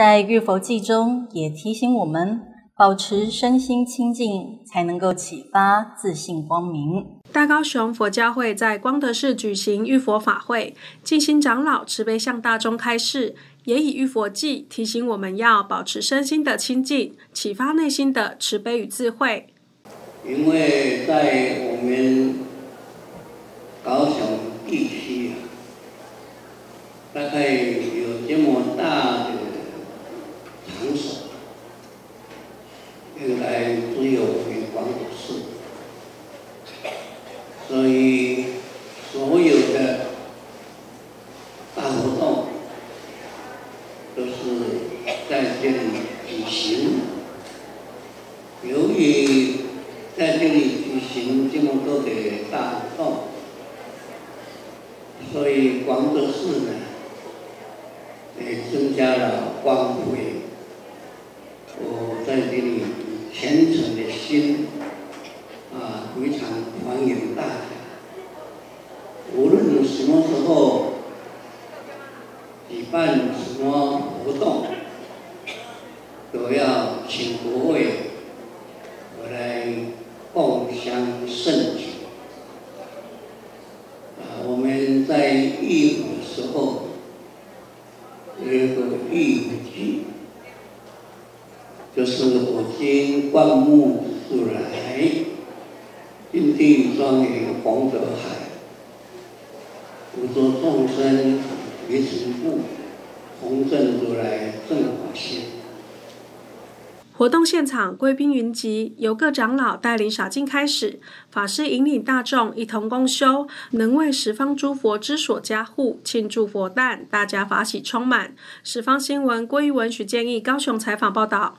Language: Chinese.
在浴佛记中也提醒我们，保持身心清净，才能够启发自信光明。大高雄佛教会在光德寺举行浴佛法会，静心长老慈悲向大众开示，也以浴佛记提醒我们要保持身心的清净，启发内心的慈悲与智慧。因为在我们高雄地区，大概有这么大的场所，应该只有我们广州市，所以所有的大活动都是在这里举行。由于在这里举行这么多的大活动，所以广州市呢，也增加了光辉。在这里虔诚的心，啊，非常欢迎大家。无论什么时候举办什么活动，都要请各位我来共襄盛举。我们在义府的时候有一个义府剧，就是我今灌木而来，印地庄严黄德海，普度众生于成故，弘正如来正法性。活动现场贵宾云集，由各长老带领洒净开始，法师引领大众一同共修，能为十方诸佛之所加护，庆祝佛诞，大家法喜充满。十方新闻郭玉文、许建议高雄采访报道。